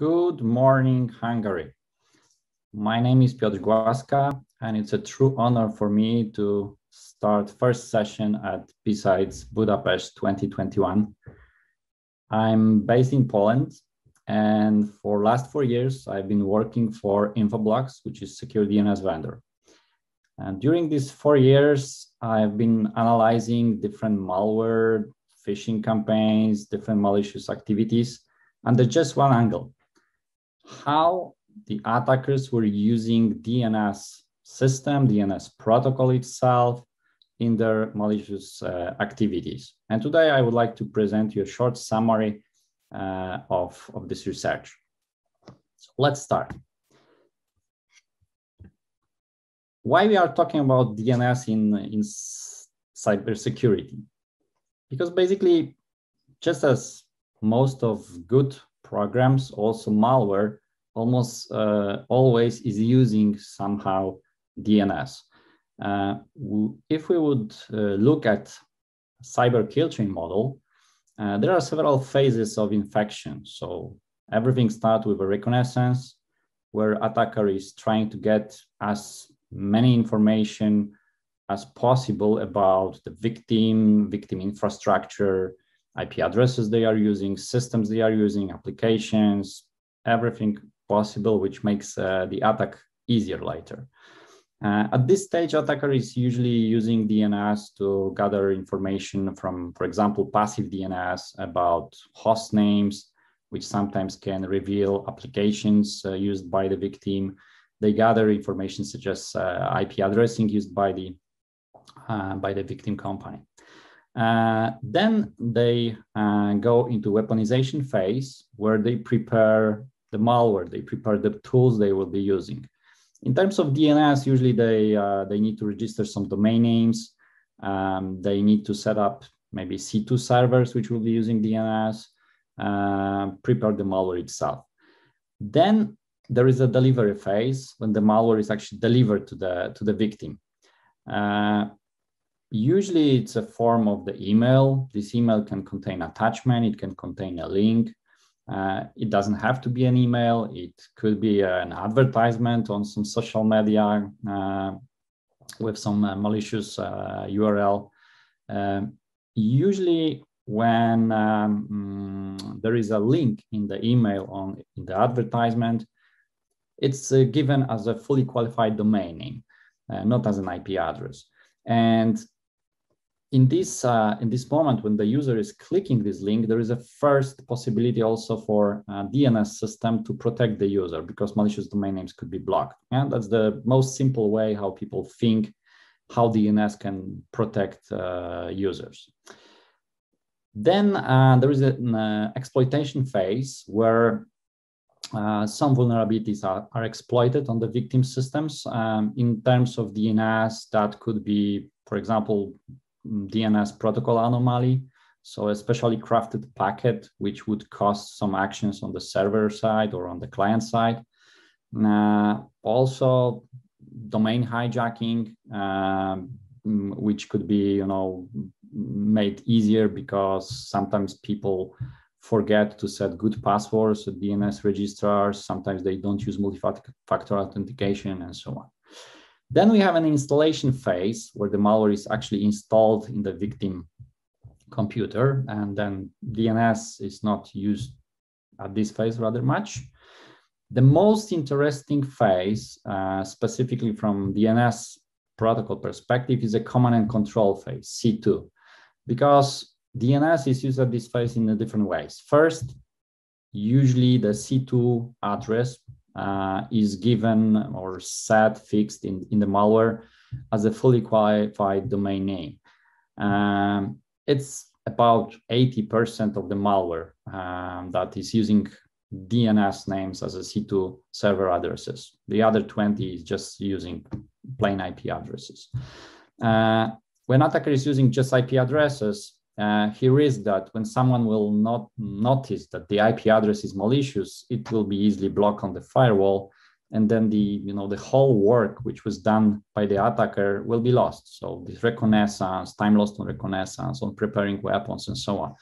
Good morning, Hungary. My name is Piotr Głaska, and it's a true honor for me to start first session at BSides Budapest 2021. I'm based in Poland, and for last four years, I've been working for Infoblox, which is secure DNS vendor. And during these four years, I've been analyzing different malware, phishing campaigns, different malicious activities under just one angle, how the attackers were using DNS system, DNS protocol itself in their malicious uh, activities. And today I would like to present you a short summary uh, of, of this research. So let's start. Why we are talking about DNS in, in cybersecurity? Because basically, just as most of good programs, also malware, almost uh, always is using somehow DNS. Uh, if we would uh, look at cyber kill chain model, there are several phases of infection. So everything starts with a reconnaissance, where attacker is trying to get as many information as possible about the victim, victim infrastructure, IP addresses they are using, systems they are using, applications, everything possible, which makes uh, the attack easier later. Uh, at this stage, attacker is usually using DNS to gather information from, for example, passive DNS about host names, which sometimes can reveal applications uh, used by the victim. They gather information such as uh, IP addressing used by the uh, by the victim company. Uh, then they go into weaponization phase where they prepare the malware, they prepare the tools they will be using. In terms of DNS, usually they, uh, they need to register some domain names. Um, they need to set up maybe C2 servers, which will be using DNS, uh, prepare the malware itself. Then there is a delivery phase when the malware is actually delivered to the, to the victim. Uh, usually it's a form of the email. This email can contain attachment, it can contain a link, uh, it doesn't have to be an email. It could be an advertisement on some social media uh, with some uh, malicious URL. Uh, um, usually, when um, mm, there is a link in the email on in the advertisement, it's uh, given as a fully qualified domain name, uh, not as an IP address. And in this uh, in this moment when the user is clicking this link there is a first possibility also for uh, dns system to protect the user because malicious domain names could be blocked. And that's the most simple way how people think how dns can protect uh, users. Then uh, there is an uh, exploitation phase where uh, some vulnerabilities are, are, exploited on the victim systems um, in terms of DNS that could be, for example, DNS protocol anomaly. So a specially crafted packet, which would cause some actions on the server side or on the client side. Uh, also, domain hijacking, um, which could be, you know, made easier because sometimes people forget to set good passwords to DNS registrars. Sometimes they don't use multi-factor authentication and so on. Then we have an installation phase where the malware is actually installed in the victim computer, and then DNS is not used at this phase rather much. The most interesting phase, uh, specifically from DNS protocol perspective, is a command and control phase, C2, because DNS is used at this phase in different ways. First, usually the C2 address uh, is given or set fixed in, in the malware as a fully qualified domain name. Um, it's about 80% of the malware um, that is using DNS names as a C2 server addresses. The other 20 is just using plain IP addresses. Uh, when attacker is using just IP addresses, uh, he risks that when someone will not notice that the IP address is malicious, it will be easily blocked on the firewall, and then the you know the whole work which was done by the attacker will be lost. So this reconnaissance, time lost on reconnaissance, on preparing weapons, and so on.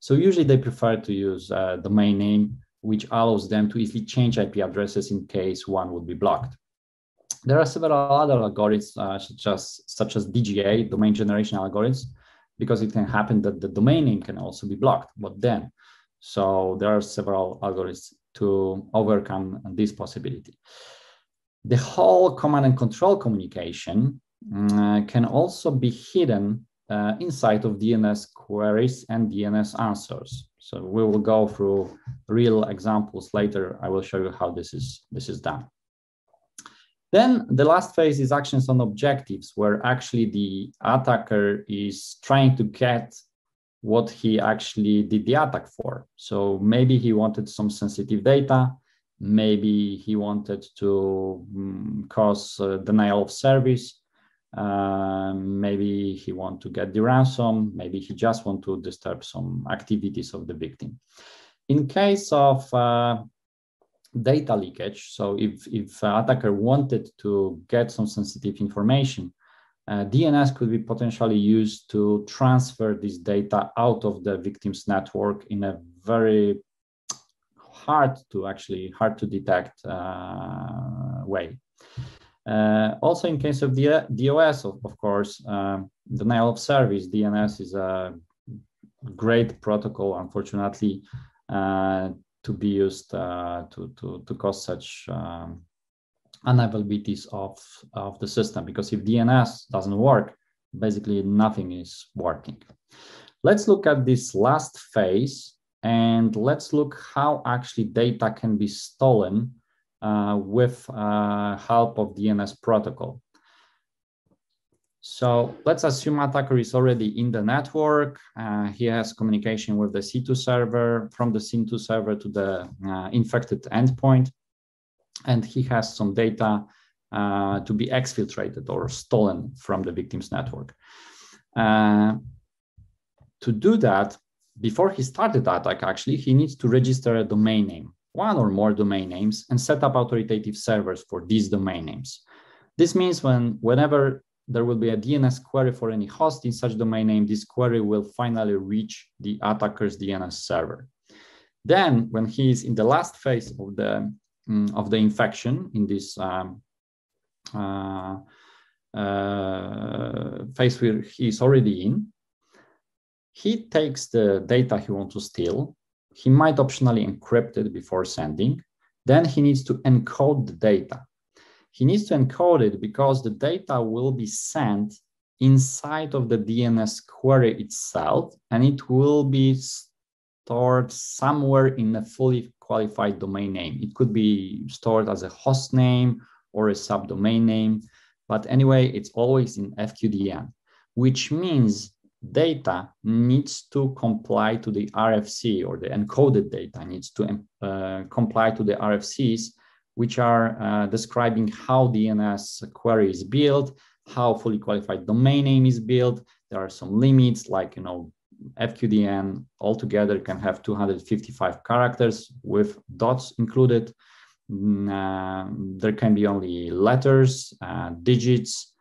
So usually they prefer to use a domain name which allows them to easily change IP addresses in case one would be blocked. There are several other algorithms, uh, such as such as DGA, domain generation algorithms, because it can happen that the domain name can also be blocked. But then, so there are several algorithms to overcome this possibility. The whole command and control communication uh, can also be hidden uh, inside of DNS queries and DNS answers. So we will go through real examples later. I will show you how this is, this is done. Then the last phase is actions on objectives, where actually the attacker is trying to get what he actually did the attack for. So maybe he wanted some sensitive data, maybe he wanted to um, cause uh, denial of service, uh, maybe he want to get the ransom, maybe he just want to disturb some activities of the victim. In case of uh, data leakage, so if, if attacker wanted to get some sensitive information, uh, DNS could be potentially used to transfer this data out of the victim's network in a very hard to actually hard to detect uh, way. Uh, also, in case of the DOS, of, of course, denial of service, DNS is a great protocol, unfortunately, uh, to be used uh, to, to, to cause such um, unavailabilities of, of the system because if DNS doesn't work, basically nothing is working. Let's look at this last phase and let's look how actually data can be stolen uh, with uh, help of DNS protocol. So let's assume attacker is already in the network. Uh, he has communication with the C2 server, from the C2 server to the uh, infected endpoint and he has some data uh, to be exfiltrated or stolen from the victim's network. Uh, to do that, before he started the attack, actually, he needs to register a domain name, one or more domain names, and set up authoritative servers for these domain names. This means when whenever there will be a DNS query for any host in such domain name, this query will finally reach the attacker's DNS server. Then, when he is in the last phase of the um, of the infection in this um, uh, uh, phase where he's already in, he takes the data he wants to steal. He might optionally encrypt it before sending. Then he needs to encode the data. He needs to encode it because the data will be sent inside of the DNS query itself, and it will be stored somewhere in a fully qualified domain name. It could be stored as a host name or a subdomain name, but anyway, it's always in FQDN, which means data needs to comply to the RFC or the encoded data needs to uh, comply to the RFCs, which are uh, describing how DNS query is built, how fully qualified domain name is built. There are some limits like, you know, FQDN altogether can have 255 characters with dots included. Mm, uh, there can be only letters, uh, digits,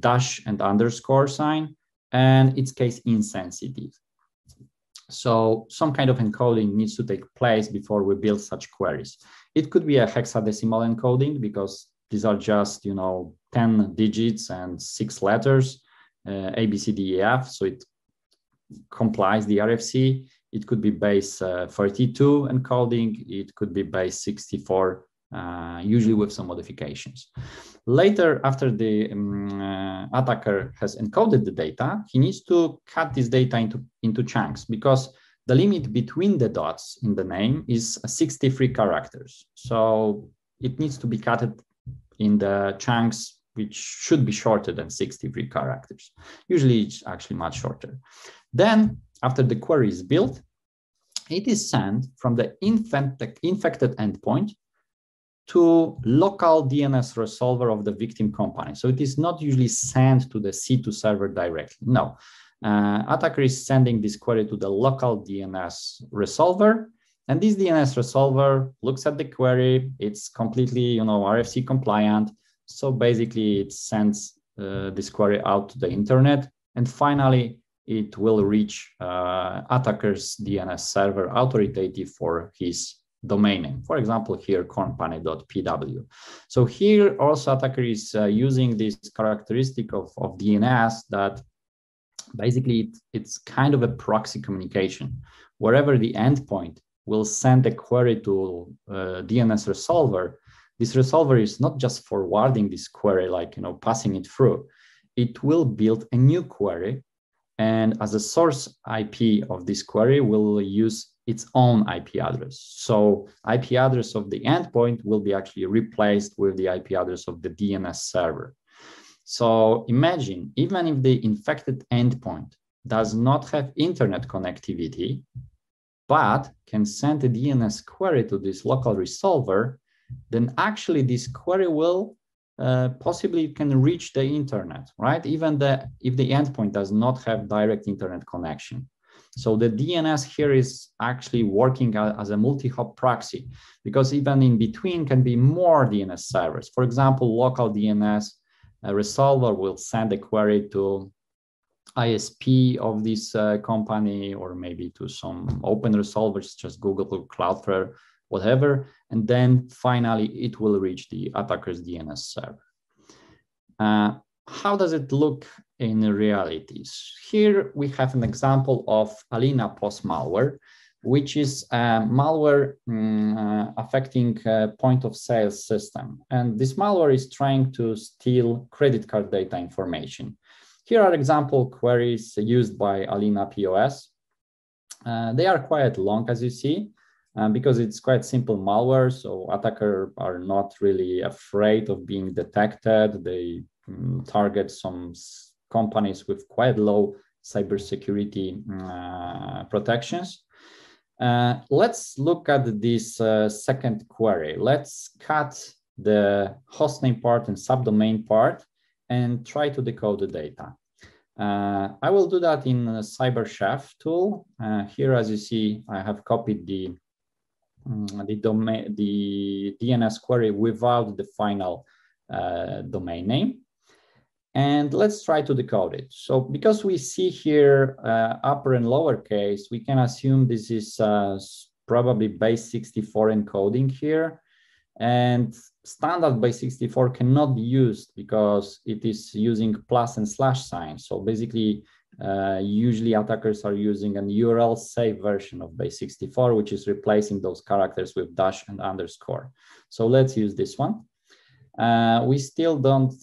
dash and underscore sign, and it's case insensitive. So some kind of encoding needs to take place before we build such queries. It could be a hexadecimal encoding because these are just, you know, 10 digits and six letters, uh, A, B, C, D, E, F. So it complies the RFC. It could be base uh, 32 encoding. It could be base 64, uh, usually with some modifications. Later, after the um, uh, attacker has encoded the data, he needs to cut this data into, into chunks because the limit between the dots in the name is 63 characters. So it needs to be cut in the chunks which should be shorter than 63 characters. Usually it's actually much shorter. Then after the query is built, it is sent from the infected endpoint to local DNS resolver of the victim company. So it is not usually sent to the C2 server directly. No, uh, attacker is sending this query to the local DNS resolver. And this DNS resolver looks at the query. It's completely, you know, RFC compliant. So basically it sends uh, this query out to the internet. And finally, it will reach uh, attacker's DNS server authoritative for his domain name. For example, here cornpane.pw. So here also attacker is uh, using this characteristic of, of DNS that basically it, it's kind of a proxy communication. Wherever the endpoint will send a query to uh, DNS resolver, this resolver is not just forwarding this query, like you know, passing it through. It will build a new query, and as a source IP of this query, will use its own IP address. So IP address of the endpoint will be actually replaced with the IP address of the DNS server. So imagine, even if the infected endpoint does not have internet connectivity, but can send a DNS query to this local resolver, then actually this query will uh, possibly can reach the internet, right? Even the, if the endpoint does not have direct internet connection. So the DNS here is actually working as a multi-hop proxy because even in between can be more DNS servers. For example, local DNS resolver will send a query to ISP of this uh, company or maybe to some open resolvers, just Google Cloudflare, whatever. And then finally, it will reach the attacker's DNS server. Uh, how does it look in realities? Here we have an example of Alina POS malware, which is a malware um, uh, affecting a point of sale system. And this malware is trying to steal credit card data information. Here are example queries used by Alina POS. Uh, they are quite long, as you see, uh, because it's quite simple malware. So attackers are not really afraid of being detected. They um, target some companies with quite low cybersecurity uh, protections. Uh, let's look at this uh, second query. Let's cut the hostname part and subdomain part and try to decode the data. Uh, I will do that in a CyberChef tool. Uh, here, as you see, I have copied the, um, the, domain, the DNS query without the final uh, domain name. And let's try to decode it. So because we see here uh, upper and lower case, we can assume this is uh, probably base 64 encoding here. And standard base 64 cannot be used because it is using plus and slash signs. So basically, uh, usually attackers are using an URL safe version of base 64, which is replacing those characters with dash and underscore. So let's use this one. Uh, we still don't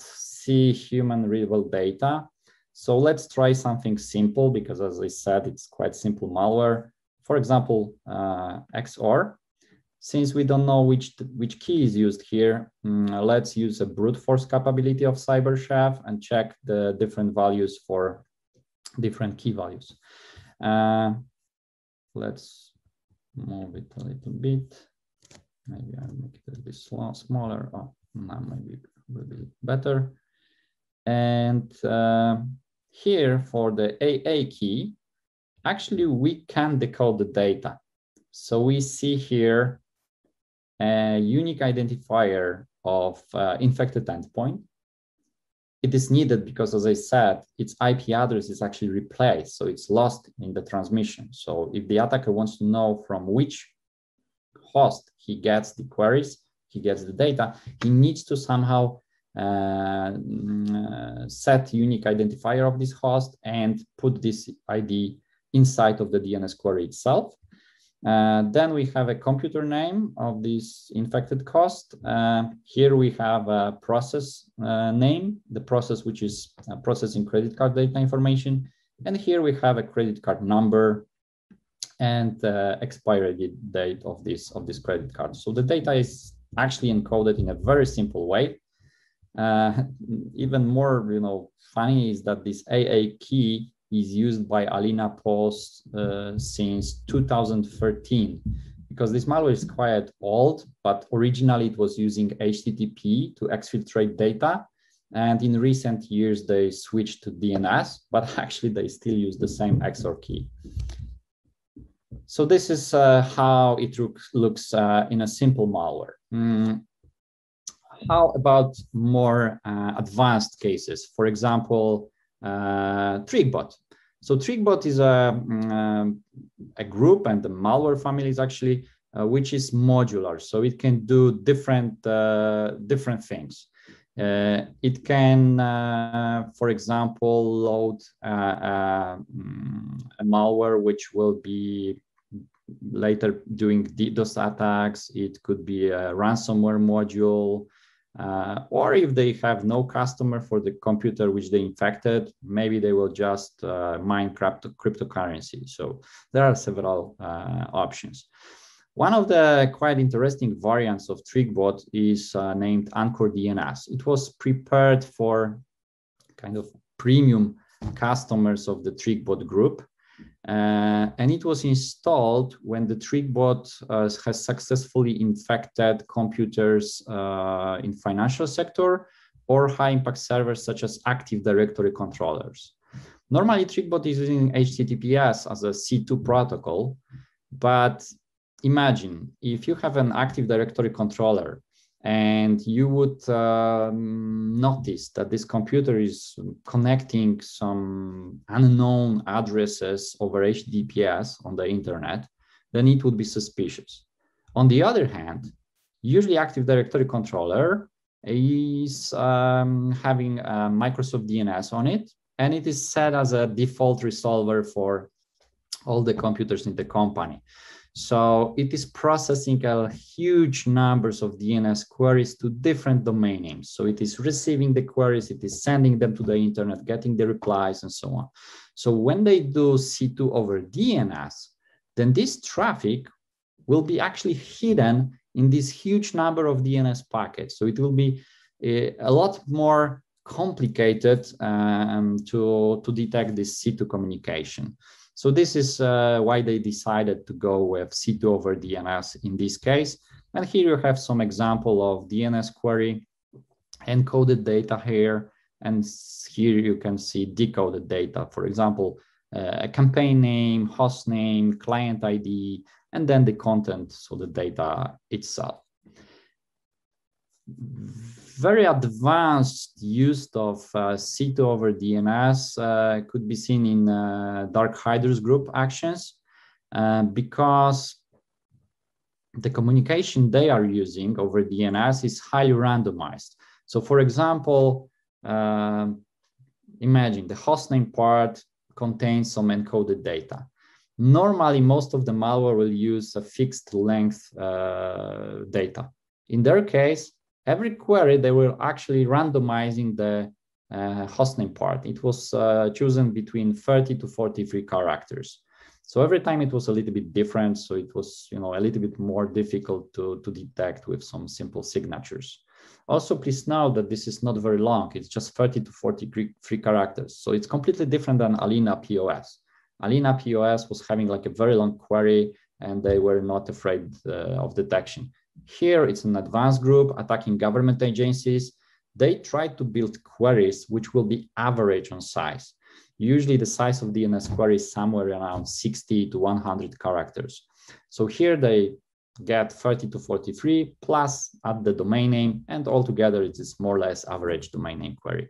see human readable data. So let's try something simple because as I said, it's quite simple malware. For example, uh, XOR. Since we don't know which, which key is used here, um, let's use a brute force capability of CyberChef and check the different values for different key values. Uh, let's move it a little bit. Maybe I'll make it a bit smaller. Oh, now maybe a little bit better. And uh, here for the AA key, actually we can decode the data. So we see here a unique identifier of uh, infected endpoint. It is needed because, as I said, its IP address is actually replaced, so it's lost in the transmission. So if the attacker wants to know from which host he gets the queries, he gets the data, he needs to somehow set unique identifier of this host and put this ID inside of the DNS query itself. Uh, then we have a computer name of this infected host. Uh, here we have a process uh, name, the process which is uh, processing credit card data information. And here we have a credit card number and uh, expiry date of this, of this credit card. So the data is actually encoded in a very simple way. Uh, even more, you know, funny is that this AA key is used by Alina POS uh, since 2013 because this malware is quite old, but originally it was using HTTP to exfiltrate data. And in recent years, they switched to DNS, but actually they still use the same XOR key. So this is uh, how it looks uh, in a simple malware. Mm, how about more uh, advanced cases? For example, uh, TrickBot. So TrickBot is a, um, a group and the malware family is actually uh, which is modular, so it can do different uh, different things. Uh, it can, uh, for example, load uh, mm, a malware which will be later doing DDoS attacks. It could be a ransomware module. Uh, or if they have no customer for the computer which they infected, maybe they will just uh, mine crypto cryptocurrency. So there are several uh, options. One of the quite interesting variants of TrickBot is uh, named Anchor DNS. It was prepared for kind of premium customers of the TrickBot group. Uh, and it was installed when the TrickBot uh, has successfully infected computers uh, in financial sector or high impact servers such as Active Directory controllers. Normally, TrickBot is using HTTPS as a C2 protocol, but imagine if you have an Active Directory controller and you would um, notice that this computer is connecting some unknown addresses over HTTPS on the internet, then it would be suspicious. On the other hand, usually Active Directory controller is um, having Microsoft DNS on it, and it is set as a default resolver for all the computers in the company. So it is processing a huge numbers of DNS queries to different domain names. So it is receiving the queries, it is sending them to the internet, getting the replies and so on. So when they do C2 over DNS, then this traffic will be actually hidden in this huge number of DNS packets. So it will be a, a lot more complicated um, to, to detect this C2 communication. So this is uh, why they decided to go with C2 over DNS in this case. And here you have some example of DNS query, encoded data here. And here you can see decoded data. For example, uh, a campaign name, host name, client ID, and then the content, so the data itself very advanced use of uh, C2 over DNS uh, could be seen in uh, DarkHydrus group actions uh, because the communication they are using over DNS is highly randomized. So for example, uh, imagine the hostname part contains some encoded data. Normally, most of the malware will use a fixed length uh, data. In their case, every query, they were actually randomizing the uh, hostname part. It was uh, chosen between 30 to 43 characters. So every time it was a little bit different. So it was, you know, a little bit more difficult to, to detect with some simple signatures. Also, please note that this is not very long. It's just 30 to 43 characters. So it's completely different than Alina POS. Alina POS was having like a very long query and they were not afraid uh, of detection. Here it's an advanced group attacking government agencies. They try to build queries which will be average on size. Usually the size of DNS query is somewhere around 60 to 100 characters. So here they get 30 to 43 plus add the domain name and altogether it is more or less average domain name query.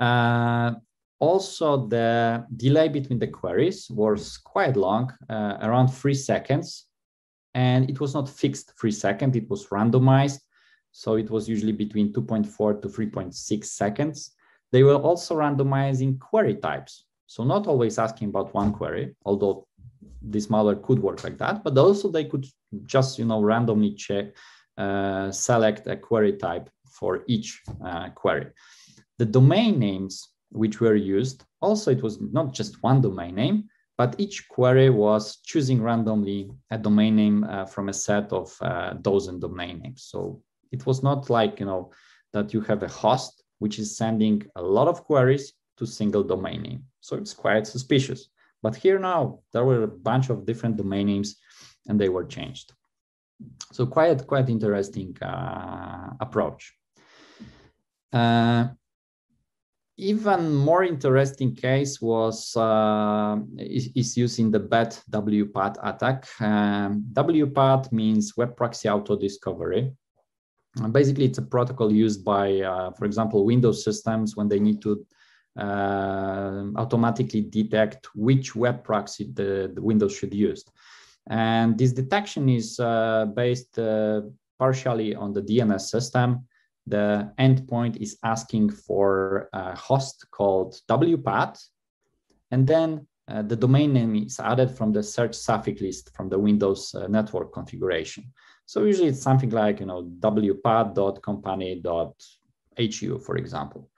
Uh, also, the delay between the queries was quite long, uh, around three seconds and it was not fixed three second, it was randomized. So it was usually between 2.4 to 3.6 seconds. They were also randomizing query types. So not always asking about one query, although this malware could work like that, but also they could just, you know, randomly check, uh, select a query type for each uh, query. The domain names which were used, also it was not just one domain name, but each query was choosing randomly a domain name uh, from a set of uh, dozen domain names. So it was not like, you know, that you have a host which is sending a lot of queries to single domain name. So it's quite suspicious. But here now, there were a bunch of different domain names and they were changed. So quite, quite interesting uh, approach. Uh, even more interesting case was uh, is, is using the Bad WPAD attack. Um, WPAD means Web Proxy Auto Discovery. And basically, it's a protocol used by, uh, for example, Windows systems when they need to uh, automatically detect which web proxy the, the Windows should use. And this detection is uh, based uh, partially on the DNS system. The endpoint is asking for a host called WPAD, and then uh, the domain name is added from the search suffix list from the Windows uh, network configuration. So usually it's something like, you know, wpad.company.hu, for example.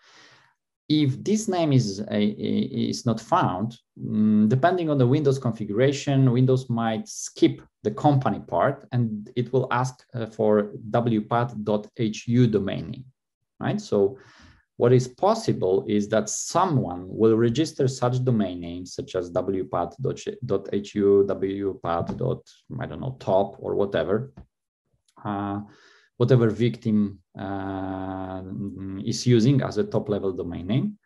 If this name is, is not found, um, depending on the Windows configuration, Windows might skip the company part and it will ask uh, for wpad.hu domain name, right? So what is possible is that someone will register such domain names such as wpad.hu, wpad. I don't know, top or whatever, uh, whatever victim uh, is using as a top level domain name.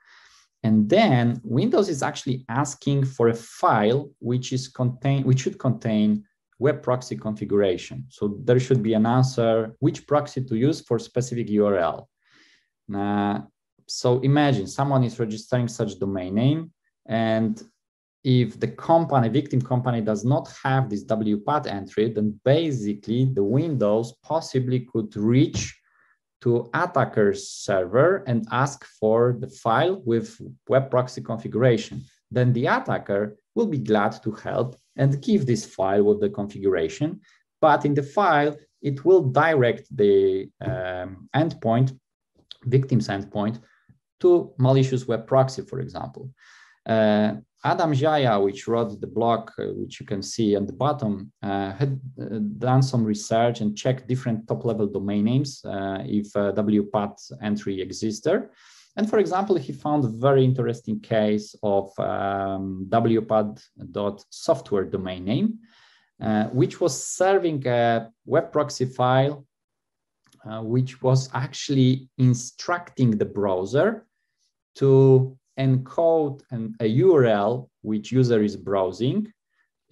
And then Windows is actually asking for a file which is contain, which should contain web proxy configuration. So there should be an answer which proxy to use for specific URL. Uh, so imagine someone is registering such domain name and if the company, victim company does not have this WPAD entry, then basically the Windows possibly could reach to attacker's server and ask for the file with web proxy configuration. Then the attacker will be glad to help and give this file with the configuration. But in the file, it will direct the um, endpoint, victim's endpoint, to malicious web proxy, for example. Uh, Adam Jaya, which wrote the blog, uh, which you can see at the bottom, uh, had uh, done some research and checked different top-level domain names uh, if WPAD entry exists there. And for example, he found a very interesting case of um, wpad.software domain name, which was serving a web proxy file, which was actually instructing the browser to encode an, a URL which user is browsing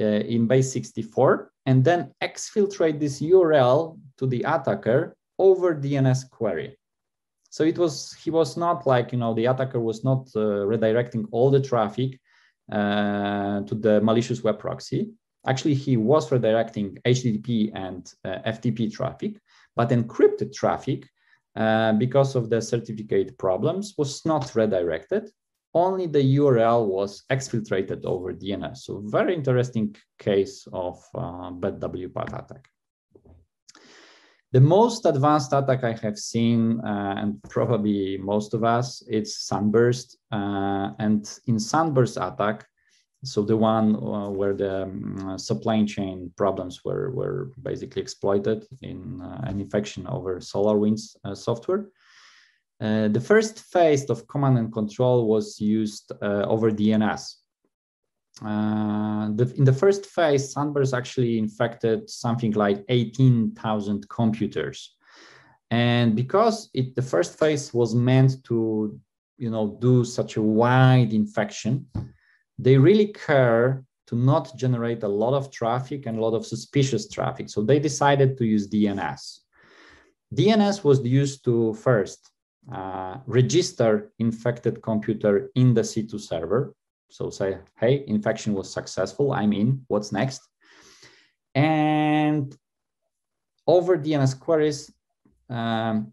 uh, in base 64 and then exfiltrate this URL to the attacker over DNS query. So it was he was not like you know the attacker was not uh, redirecting all the traffic uh, to the malicious web proxy. Actually, he was redirecting HTTP and uh, FTP traffic, but encrypted traffic uh, because of the certificate problems was not redirected. Only the URL was exfiltrated over DNS. So very interesting case of uh, bad WPAD attack. The most advanced attack I have seen, uh, and probably most of us, it's Sunburst. Uh, and in Sunburst attack, so the one uh, where the um, supply chain problems were, were basically exploited in uh, an infection over SolarWinds uh, software. Uh, the first phase of command and control was used uh, over DNS. Uh, the, in the first phase, Sunburst actually infected something like 18,000 computers. And because it, the first phase was meant to you know, do such a wide infection, they really care to not generate a lot of traffic and a lot of suspicious traffic. So they decided to use DNS. DNS was used to first uh, register infected computer in the C2 server. So say, hey, infection was successful, I'm in, what's next? And over DNS queries, um,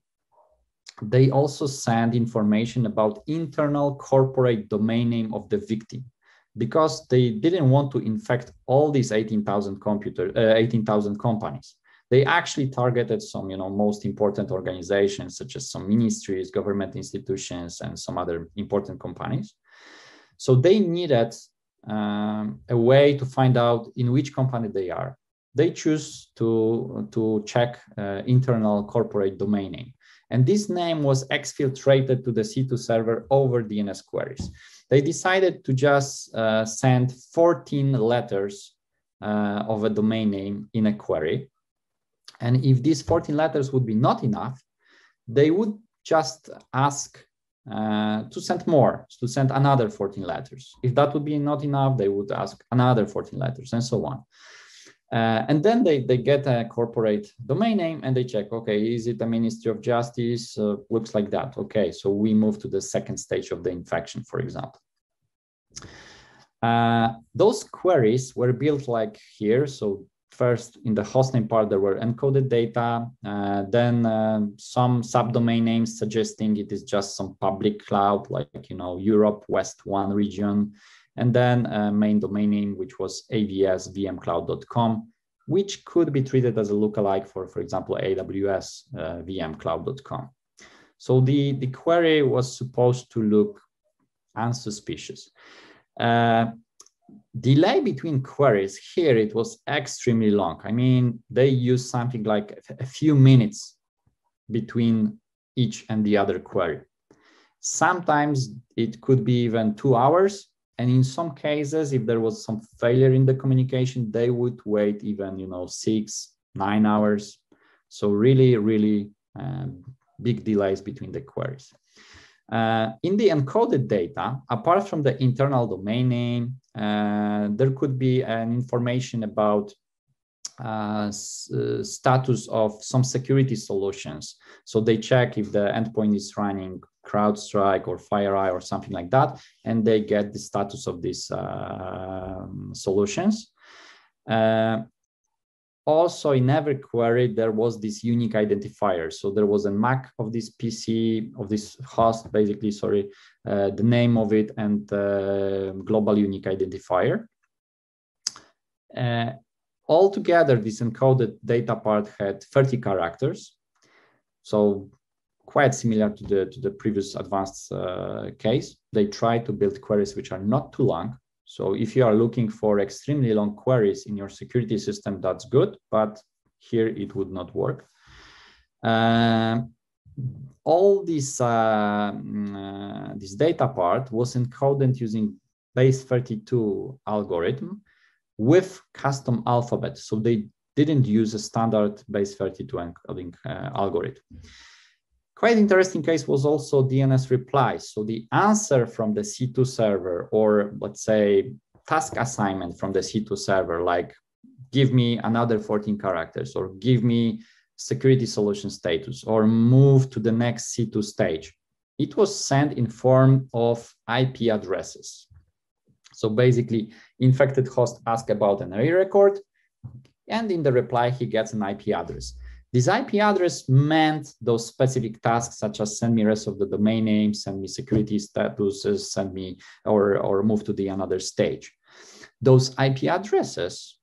they also send information about internal corporate domain name of the victim because they didn't want to infect all these 18,000 computer, uh, 18,000 companies. They actually targeted some, you know, most important organizations such as some ministries, government institutions, and some other important companies. So they needed um, a way to find out in which company they are. They choose to, to check uh, internal corporate domain name. And this name was exfiltrated to the C2 server over DNS queries they decided to just uh, send 14 letters uh, of a domain name in a query. And if these 14 letters would be not enough, they would just ask uh, to send more, to send another 14 letters. If that would be not enough, they would ask another 14 letters and so on. Uh, and then they, they get a corporate domain name and they check, okay, is it a Ministry of Justice? Uh, looks like that. Okay, so we move to the second stage of the infection, for example. Uh, those queries were built like here. So first in the hostname part, there were encoded data, uh, then uh, some subdomain names suggesting it is just some public cloud, like, you know, Europe West one region, and then a main domain name, which was avsvmcloud.com, which could be treated as a lookalike for, for example, AWS uh, vmcloud.com. So the, the query was supposed to look unsuspicious. Delay between queries here, it was extremely long. I mean, they used something like a few minutes between each and the other query. Sometimes it could be even two hours. And in some cases, if there was some failure in the communication, they would wait even, you know, six, nine hours. So really, really um, big delays between the queries. Uh, in the encoded data, apart from the internal domain name, there could be an information about uh, uh, status of some security solutions. So they check if the endpoint is running CrowdStrike or FireEye or something like that, and they get the status of these uh, solutions. Also in every query there was this unique identifier. So there was a mac of this pc of this host basically sorry uh, the name of it and uh, global unique identifier. Uh, altogether this encoded data part had 30 characters. So quite similar to the to the previous advanced uh, case. They try to build queries which are not too long so if you are looking for extremely long queries in your security system, that's good, but here it would not work. Uh, all this, uh, mm, uh, this data part was encoded using base 32 algorithm with custom alphabet. So they didn't use a standard base 32 encoding uh, algorithm. Quite interesting case was also DNS replies. So the answer from the C2 server, or let's say task assignment from the C2 server, like give me another 14 characters, or give me security solution status, or move to the next C2 stage. It was sent in form of IP addresses. So basically, infected host asked about an A record, and in the reply, he gets an IP address. This IP address meant those specific tasks such as send me rest of the domain name, send me security statuses, send me or, or move to the another stage. Those IP addresses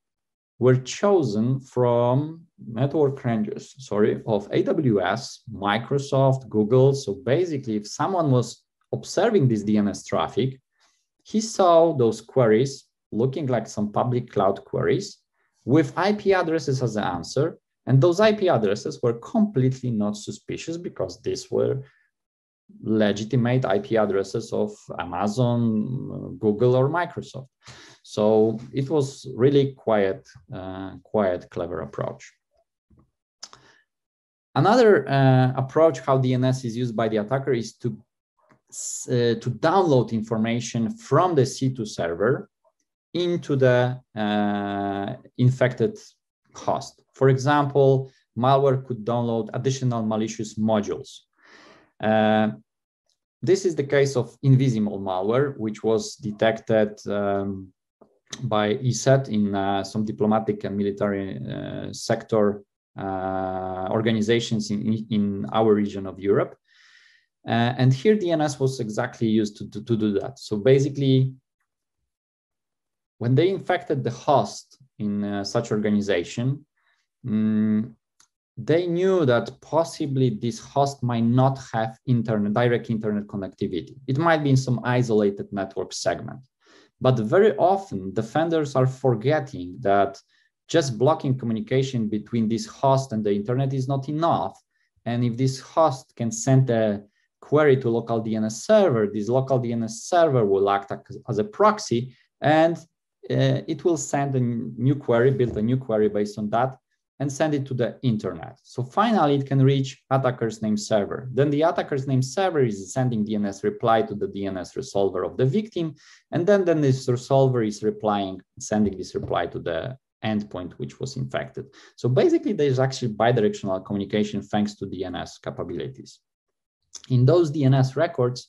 were chosen from network ranges, sorry, of AWS, Microsoft, Google. So basically, if someone was observing this DNS traffic, he saw those queries looking like some public cloud queries with IP addresses as the answer and those IP addresses were completely not suspicious because these were legitimate IP addresses of Amazon, Google, or Microsoft. So it was really quite, uh, quite clever approach. Another uh, approach how DNS is used by the attacker is to, uh, to download information from the C2 server into the uh, infected host. For example, malware could download additional malicious modules. Uh, this is the case of InvisiMole malware, which was detected um, by ESET in uh, some diplomatic and military uh, sector uh, organizations in, in our region of Europe. Uh, and here DNS was exactly used to, to, to do that. So basically, when they infected the host in uh, such organization, um, they knew that possibly this host might not have internet, direct internet connectivity. It might be in some isolated network segment. But very often defenders are forgetting that just blocking communication between this host and the internet is not enough. And if this host can send a query to local DNS server, this local DNS server will act as a proxy and uh, it will send a new query, build a new query based on that, and send it to the internet. So finally, it can reach attacker's name server. Then the attacker's name server is sending DNS reply to the DNS resolver of the victim. And then, then this resolver is replying, sending this reply to the endpoint which was infected. So basically, there's actually bidirectional communication thanks to DNS capabilities. In those DNS records,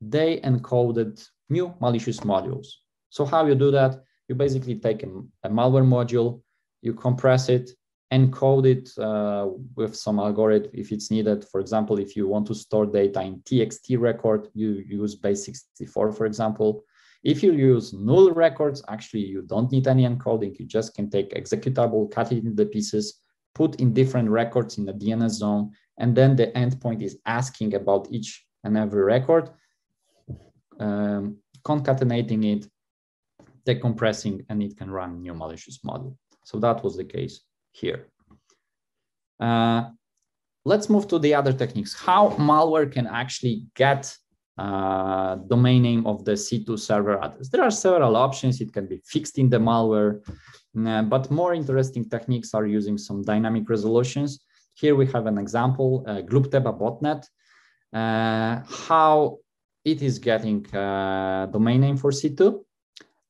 they encoded new malicious modules. So how you do that? You basically take a, a malware module, you compress it, encode it uh, with some algorithm if it's needed. For example, if you want to store data in TXT record, you use base64, for example. If you use null records, actually you don't need any encoding. You just can take executable, cut it into the pieces, put in different records in the DNS zone, and then the endpoint is asking about each and every record, um, concatenating it, decompressing, and it can run new malicious model. So that was the case here. Uh, let's move to the other techniques. How malware can actually get uh, domain name of the C2 server address. There are several options. It can be fixed in the malware, uh, but more interesting techniques are using some dynamic resolutions. Here we have an example, uh, Glupteba botnet, uh, how it is getting uh, domain name for C2.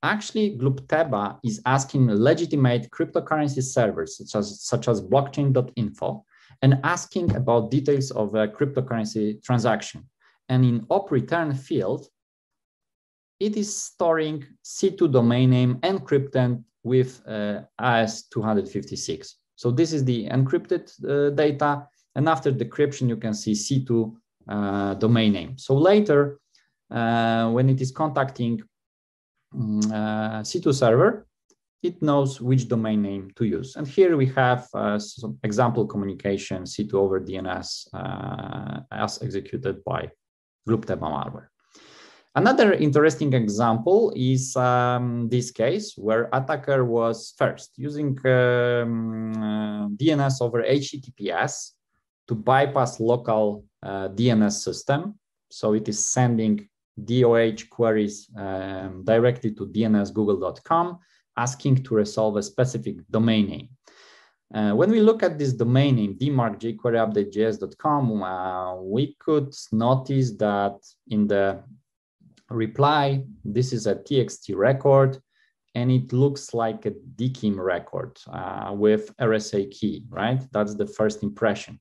Actually, Glupteba is asking legitimate cryptocurrency servers such as, such as blockchain.info and asking about details of a cryptocurrency transaction. And in op return field, it is storing C2 domain name encrypted with uh, AES256. So this is the encrypted uh, data. And after decryption, you can see C2 uh, domain name. So later, uh, when it is contacting uh, C2 server, it knows which domain name to use. And here we have uh, some example communication C2 over DNS uh, as executed by Glupteba malware. Another interesting example is um, this case where attacker was first using um, uh, DNS over HTTPS to bypass local uh, DNS system. So it is sending DOH queries um, directly to dnsgoogle.com, asking to resolve a specific domain name. Uh, when we look at this domain name, dmark.jqueryupdate.js.com, uh, we could notice that in the reply, this is a TXT record, and it looks like a DKIM record uh, with RSA key, right? That's the first impression.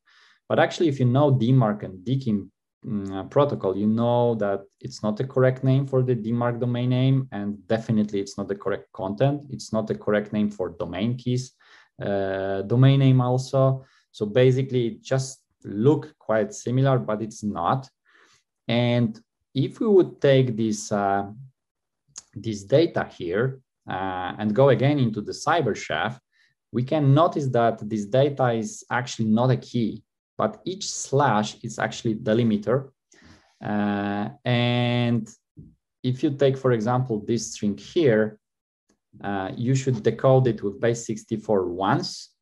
But actually, if you know DMARC and DKIM Mm, uh, protocol, you know that it's not the correct name for the DMARC domain name, and definitely it's not the correct content. It's not the correct name for domain keys, uh, domain name also. So basically, it just look quite similar, but it's not. And if we would take this uh, this data here uh, and go again into the CyberChef, we can notice that this data is actually not a key but each slash is actually delimiter. Uh, and if you take, for example, this string here, uh, you should decode it with base 64 once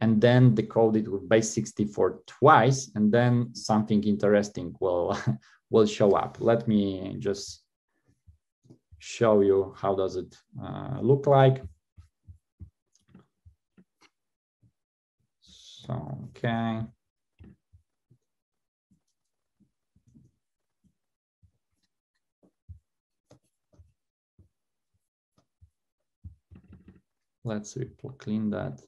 and then decode it with base 64 twice, and then something interesting will, will show up. Let me just show you how does it uh, look like. So, okay. Let's clean that.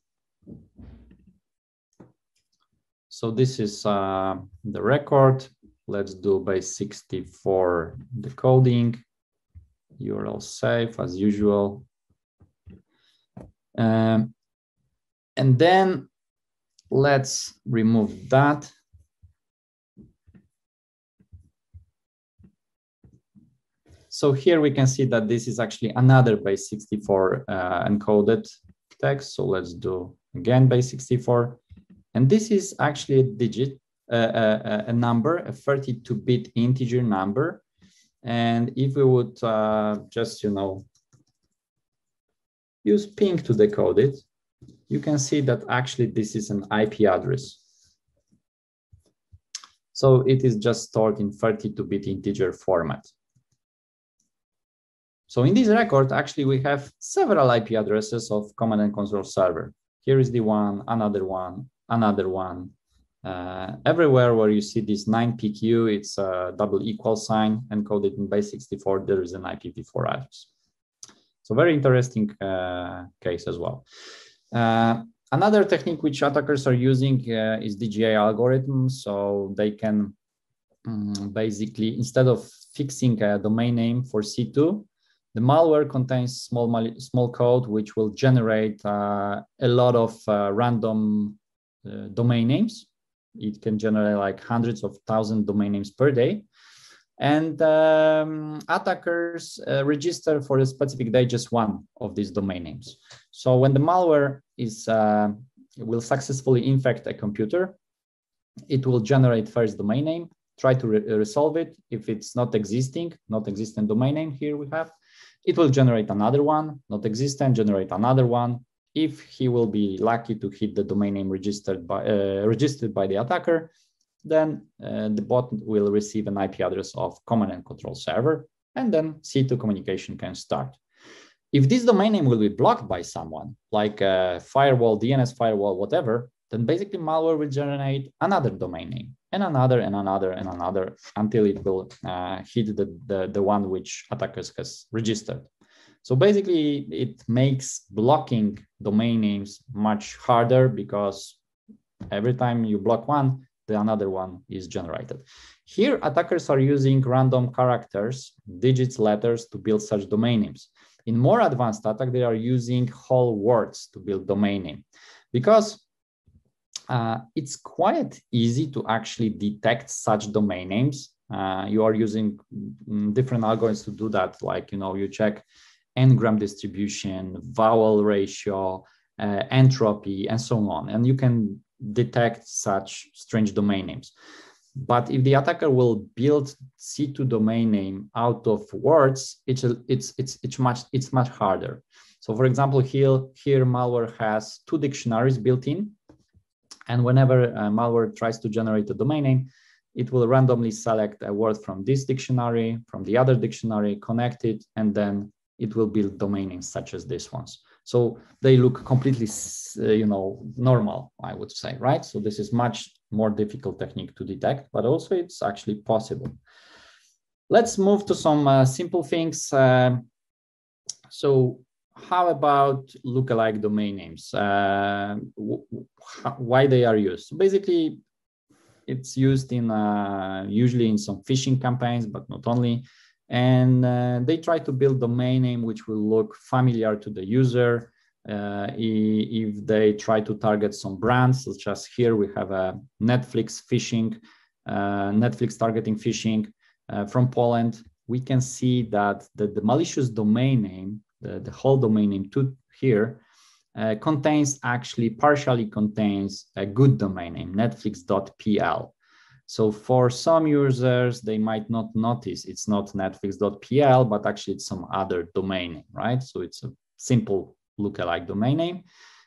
So this is uh, the record. Let's do base 64 decoding. URL safe as usual. Um, and then let's remove that So here we can see that this is actually another base 64 uh, encoded text. So let's do again base 64. And this is actually a digit, uh, a, a, number, a 32-bit integer number. And if we would uh, just, you know, use ping to decode it, you can see that actually this is an IP address. So it is just stored in 32-bit integer format. So in this record, actually, we have several IP addresses of command and control server. Here is the one, another one, another one. Uh, everywhere where you see this 9PQ, it's a double equal sign encoded in base 64, there is an IPv4 address. So very interesting uh, case as well. Uh, another technique which attackers are using uh, is DGA algorithm. So they can um, basically, instead of fixing a domain name for C2, The malware contains small, small code which will generate uh, a lot of uh, random uh, domain names. It can generate like hundreds of thousand domain names per day. And um, attackers uh, register for a specific day just one of these domain names. So when the malware is uh, will successfully infect a computer, it will generate first domain name, try to re resolve it. If it's not existing, not existent domain name here we have, it will generate another one, not existent, generate another one. If he will be lucky to hit the domain name registered by, uh, registered by the attacker, then uh, the bot will receive an IP address of command and control server, and then C2 communication can start. If this domain name will be blocked by someone, like a firewall, DNS firewall, whatever, then basically malware will generate another domain name and another and another and another until it will uh, hit the, the, the one which attackers has registered. So basically it makes blocking domain names much harder because every time you block one, the another one is generated. Here, attackers are using random characters, digits, letters to build such domain names. In more advanced attack, they are using whole words to build domain name because uh, it's quite easy to actually detect such domain names. Uh, you are using mm, different algorithms to do that, like you know you check n-gram distribution, vowel ratio, uh, entropy, and so on, and you can detect such strange domain names. But if the attacker will build C2 domain name out of words, it's it's it's it's much it's much harder. So for example, here here malware has two dictionaries built in, and whenever malware tries to generate a domain name, it will randomly select a word from this dictionary, from the other dictionary, connect it, and then it will build domain names such as these ones. So they look completely, uh, you know, normal, I would say, right? So this is much more difficult technique to detect, but also it's actually possible. Let's move to some uh, simple things. Uh, so how about lookalike domain names? Uh, why they are used? So basically, it's used in uh, usually in some phishing campaigns, but not only and uh, they try to build domain name which will look familiar to the user. Uh, if they try to target some brands, such as here we have a Netflix phishing, uh, Netflix targeting phishing uh, from Poland, we can see that the, the malicious domain name, the, the whole domain name to here, uh, contains actually partially contains a good domain name, netflix.pl. So for some users, they might not notice it's not netflix.pl, but actually it's some other domain name, right? So it's a simple lookalike domain name.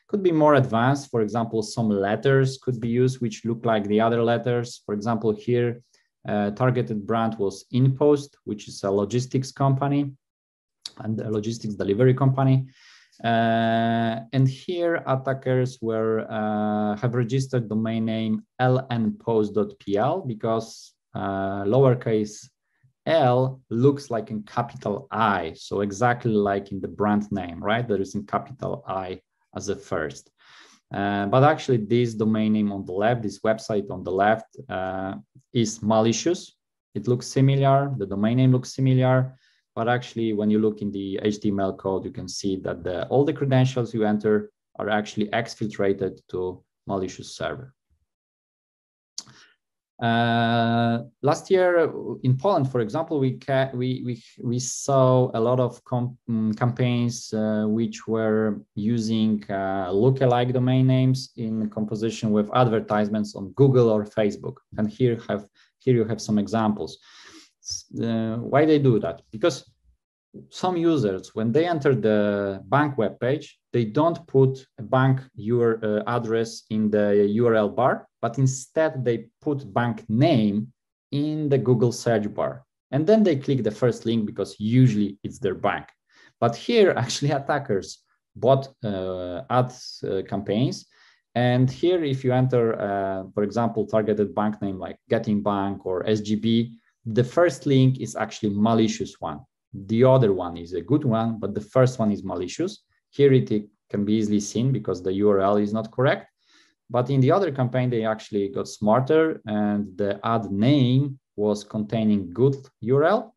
Could be more advanced. For example, some letters could be used which look like the other letters. For example, here, uh, targeted brand was InPost, which is a logistics company and a logistics delivery company. Uh, and here attackers were uh, have registered domain name lnpost.pl because uh, lowercase l looks like in capital I. So exactly like in the brand name, right? There is in capital I as a first. Uh, but actually this domain name on the left, this website on the left uh, is malicious. It looks similar, the domain name looks similar, but actually, when you look in the HTML code, you can see that the, all the credentials you enter are actually exfiltrated to malicious server. Uh, last year in Poland, for example, we we we we saw a lot of um, campaigns uh, which were using uh, lookalike domain names in composition with advertisements on Google or Facebook. And here have here you have some examples uh, why they do that? Because some users when they enter the bank web page they don't put a bank your uh, address in the url bar but instead they put bank name in the google search bar. And then they click the first link because usually it's their bank. But here actually attackers bought uh, ads uh, campaigns. And here if you enter uh, for example targeted bank name like Getin Bank or sgb the first link is actually malicious one. The other one is a good one, but the first one is malicious. Here it can be easily seen because the URL is not correct. But in the other campaign, they actually got smarter and the ad name was containing good URL,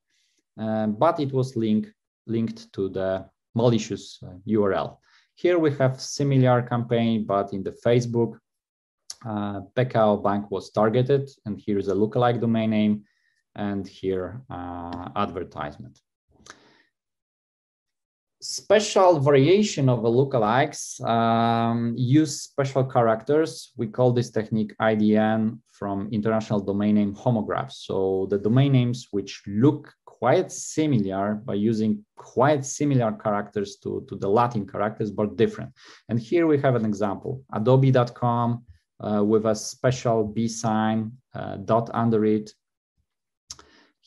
uh, but it was linked linked to the malicious URL. Here we have similar campaign, but in the Facebook, uh, PKO Bank was targeted, and here is a lookalike domain name, and here uh, advertisement special variation of the lookalikes um, use special characters. We call this technique IDN from International Domain Name Homographs. So the domain names which look quite similar by using quite similar characters to, to the Latin characters, but different. And here we have an example, adobe.com uh, with a special B sign, uh, dot under it,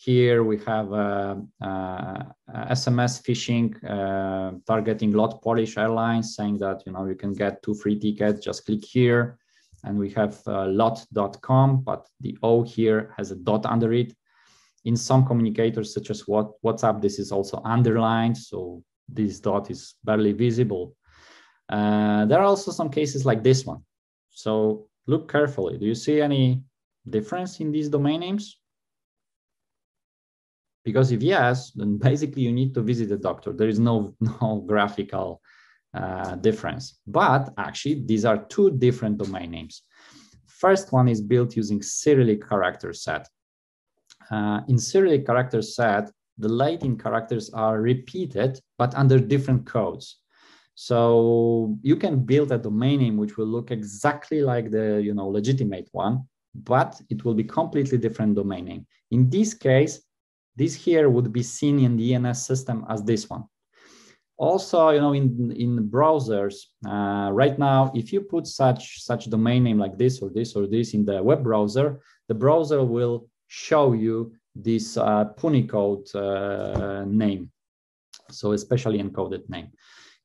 here we have a, a, a SMS phishing uh, targeting LOT Polish Airlines saying that you know you can get two free tickets, just click here. And we have uh, lot.com, but the O here has a dot under it. In some communicators such as what, WhatsApp, this is also underlined, so this dot is barely visible. Uh, there are also some cases like this one. So look carefully. Do you see any difference in these domain names? Because if yes, then basically you need to visit the doctor. There is no, no graphical uh, difference. But actually, these are two different domain names. First one is built using Cyrillic character set. Uh, in Cyrillic character set, the Latin characters are repeated, but under different codes. So you can build a domain name which will look exactly like the you know legitimate one, but it will be completely different domain name. In this case, this here would be seen in the DNS system as this one. Also, you know, in, in browsers, uh, right now, if you put such, such domain name like this or this or this in the web browser, the browser will show you this uh, Punycode uh, name, so especially encoded name.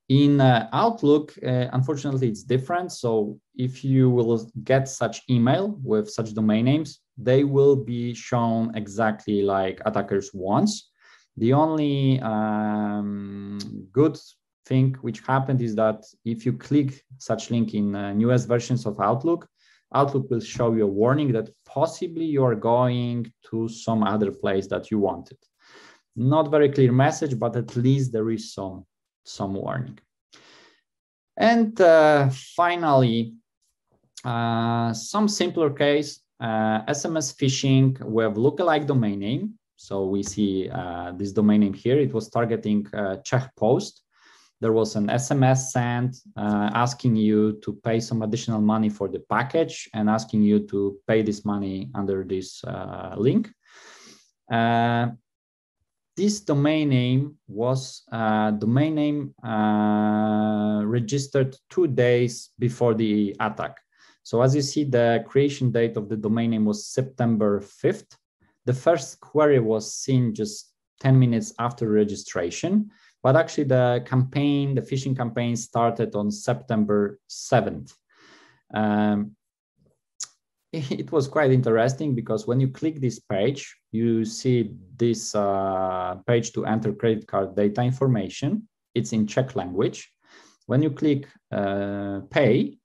In uh, Outlook, uh, unfortunately, it's different. So if you will get such email with such domain names, they will be shown exactly like attackers wants. The only um, good thing which happened is that if you click such link in uh, newest versions of Outlook, Outlook will show you a warning that possibly you are going to some other place that you wanted. Not very clear message, but at least there is some, some warning. And uh, finally, uh, some simpler case uh, SMS phishing with lookalike domain name. So we see uh, this domain name here. It was targeting uh, Czech Post. There was an SMS sent uh, asking you to pay some additional money for the package and asking you to pay this money under this uh, link. Uh, this domain name was domain name registered two days before the attack. So as you see, the creation date of the domain name was September 5th. The first query was seen just 10 minutes after registration, but actually the campaign, the phishing campaign started on September 7th. Um, it was quite interesting because when you click this page, you see this uh, page to enter credit card data information. It's in Czech language. When you click uh, pay,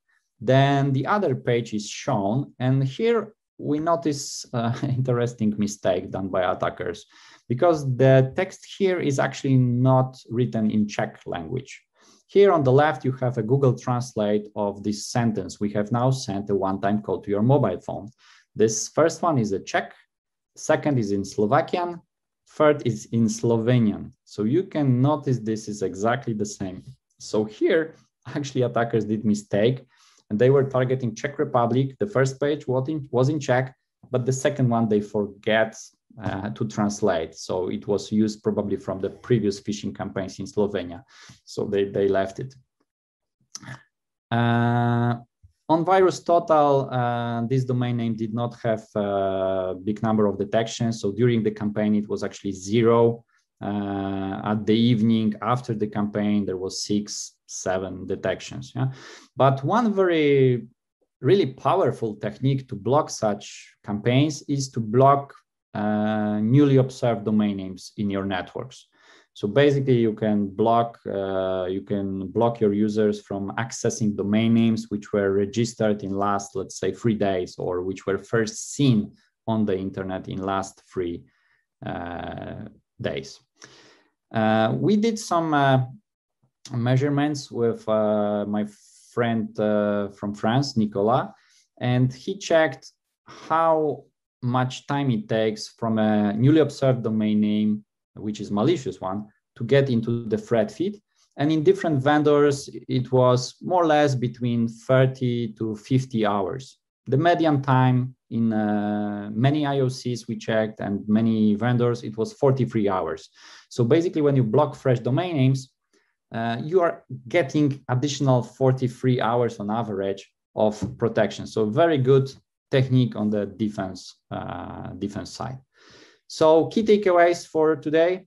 then the other page is shown. And here we notice an interesting mistake done by attackers because the text here is actually not written in Czech language. Here on the left, you have a Google Translate of this sentence. We have now sent a one-time code to your mobile phone. This first one is a Czech, second is in Slovakian, third is in Slovenian. So you can notice this is exactly the same. So here, actually attackers did mistake and they were targeting Czech Republic. The first page was in, was in Czech, but the second one they forget uh, to translate. So it was used probably from the previous phishing campaigns in Slovenia. So they, they left it. Uh, on VirusTotal, uh, this domain name did not have a big number of detections. So during the campaign, it was actually zero. Uh, at the evening after the campaign, there was six seven detections. Yeah? But one very really powerful technique to block such campaigns is to block uh, newly observed domain names in your networks. So basically, you can block uh, you can block your users from accessing domain names which were registered in last, let's say, three days, or which were first seen on the internet in last three uh, days. Uh, we did some uh, measurements with uh, my friend from France, Nicolas, and he checked how much time it takes from a newly observed domain name, which is malicious one, to get into the threat feed. And in different vendors, it was more or less between 30 to 50 hours. The median time in uh, many IOCs we checked and many vendors, it was 43 hours. So basically, when you block fresh domain names, uh, you are getting additional 43 hours on average of protection. So very good technique on the defense uh, defense side. So key takeaways for today.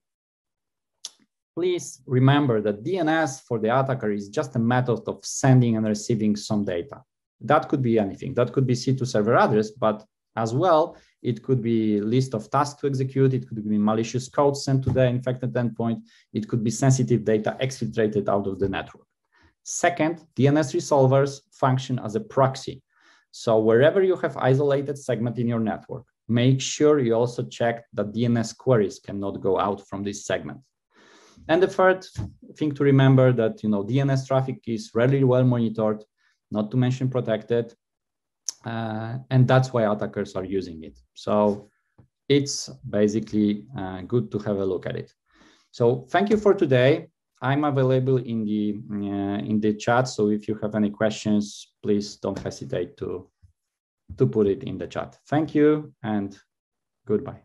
Please remember that DNS for the attacker is just a method of sending and receiving some data. That could be anything. That could be C2 server address, but as well, it could be list of tasks to execute. It could be malicious code sent to the infected endpoint. It could be sensitive data exfiltrated out of the network. Second, DNS resolvers function as a proxy. So wherever you have isolated segment in your network, make sure you also check that DNS queries cannot go out from this segment. And the third thing to remember that you know DNS traffic is really well monitored, not to mention protected, uh, and that's why attackers are using it. So it's basically uh, good to have a look at it. So thank you for today. I'm available in the uh, in the chat. So if you have any questions, please don't hesitate to to put it in the chat. Thank you and goodbye.